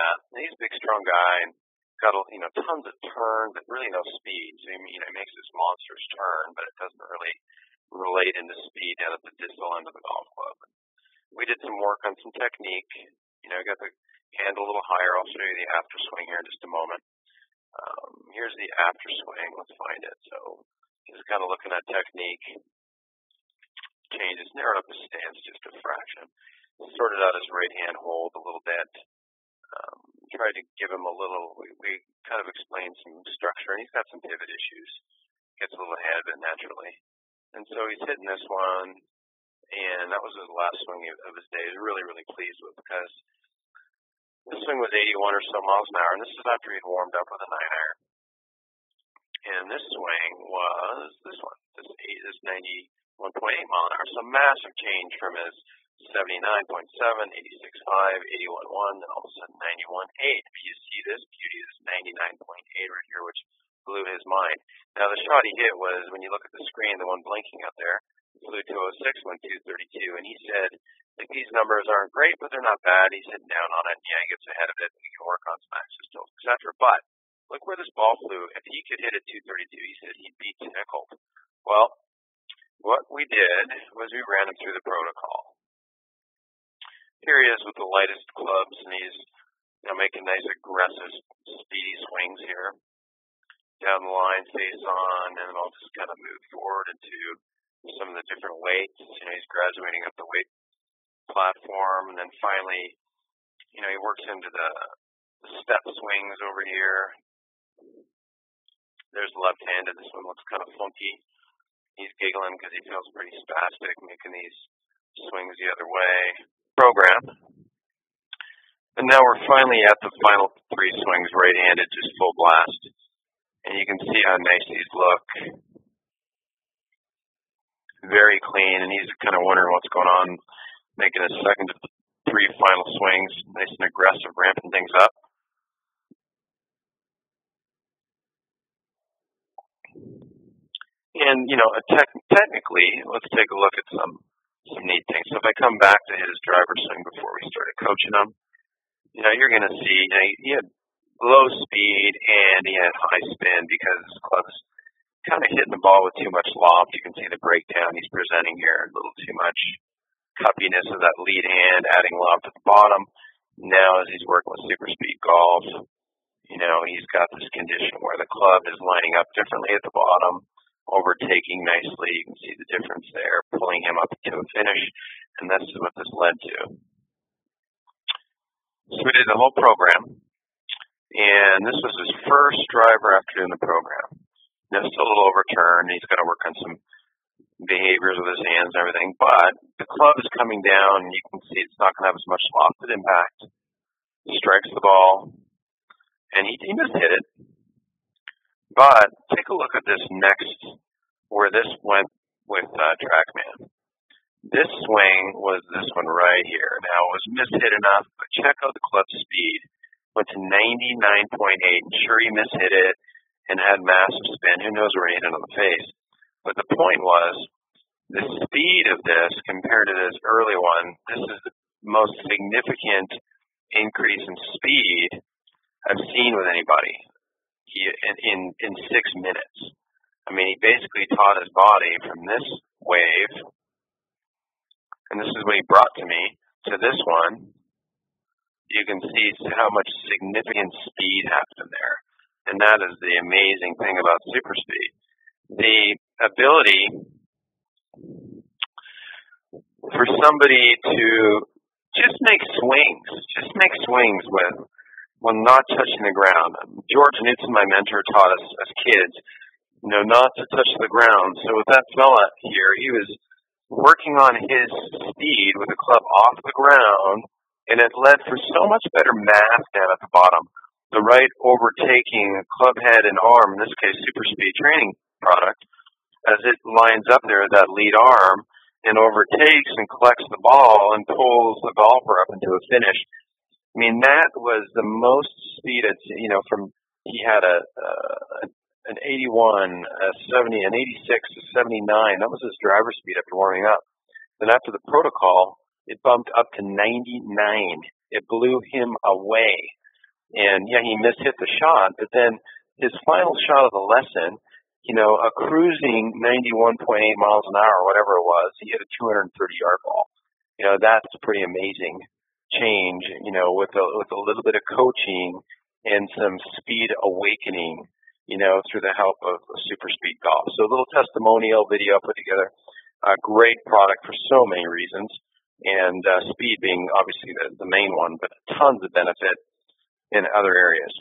that. And he's a big, strong guy and got you know tons of turn, but really no speed. So you know, he makes this monstrous turn, but it doesn't really relate into speed down at the distal end of the golf club. We did some work on some technique. You know, got the hand a little higher. I'll show you the after swing here in just a moment. Um, here's the after swing. Let's find it. So he's kind of looking at technique. Changes, narrowed up his stance just a fraction. Sorted out his right hand hold a little bit. Um, tried to give him a little. We, we kind of explained some structure, and he's got some pivot issues. Gets a little ahead of it naturally, and so he's hitting this one, and that was his last swing of his day. He's really, really pleased with because this swing was 81 or so miles an hour, and this is after he'd warmed up with a nine iron. And this swing was this one, this eight, this 91.8 mile an hour. So massive change from his 79.7, 86.5, 81.1, then all of a sudden 91.8. You see this beauty, this 99.8 right here, which blew his mind. Now the shot he hit was, when you look at the screen, the one blinking up there, flew 206, went 232, and he said, like these numbers aren't great, but they're not bad. He's hitting down on it. Yeah, he gets ahead of it. And he can work on some axis tilts, etc. But look where this ball flew. If he could hit it 232, he said he'd be tickled. Well, what we did was we ran him through the protocol. Here he is with the lightest clubs, and he's you know making nice aggressive, speedy swings here down the line, face on, and then I'll just kind of move forward into some of the different weights. You know, he's graduating up the weight platform, and then finally, you know, he works into the, step swings over here. There's left-handed. This one looks kind of funky. He's giggling because he feels pretty spastic making these swings the other way. Program. And now we're finally at the final three swings, right-handed, just full blast. And you can see how nice these look. Very clean, and he's kind of wondering what's going on making his second to three final swings, nice and aggressive, ramping things up. And you know, te- technically, let's take a look at some some neat things. So if I come back to his driver swing before we started coaching him, you know, you're going to see you know, he had low speed and he had high spin because his club's kind of hitting the ball with too much loft. You can see the breakdown he's presenting here, a little too much cuppiness of that lead hand, adding loft at the bottom. Now, as he's working with super speed golf, you know, he's got this condition where the club is lining up differently at the bottom, overtaking nicely. You can see the difference there, pulling him up to a finish, and that's what this led to. So we did the whole program, and this was his first driver after doing the program. Still a little overturned. He's got to work on some behaviors with his hands and everything, but the club is coming down you can see it's not going to have as much lofted impact. He strikes the ball and he, he missed hit it. But take a look at this next, where this went with uh, TrackMan. This swing was this one right here. Now it was mishit enough, but check out the club speed. Went to 99.8. Sure, he mishit it and had massive spin. Who knows where he hit it on the face? But the point was, the speed of this compared to this early one, this is the most significant increase in speed I've seen with anybody in, in, in six minutes. I mean, he basically taught his body from this wave, and this is what he brought to me, to this one. You can see how much significant speed happened there. And that is the amazing thing about super speed. The ability for somebody to just make swings, just make swings with when not touching the ground. George Knudson, my mentor, taught us as kids, you know, not to touch the ground. So with that fella here, he was working on his speed with the club off the ground, and it led for so much better math down at the bottom. The right overtaking club head and arm, in this case, super speed training product, as it lines up there, that lead arm, and overtakes and collects the ball and pulls the golfer up into a finish. I mean, that was the most speed I'd you know, from, he had a, uh, an 81, a 70, an 86, a 79. That was his driver speed after warming up. Then after the protocol, it bumped up to 99. It blew him away. and yeah, he mishit the shot, but then his final shot of the lesson, you know, a cruising 91.8 miles an hour, whatever it was, he hit a 230 yard ball. You know, that's pretty amazing change. You know, with a with a little bit of coaching and some speed awakening. You know, through the help of Super Speed Golf. So a little testimonial video put together. A great product for so many reasons, and uh, speed being obviously the, the main one, but tons of benefit in other areas.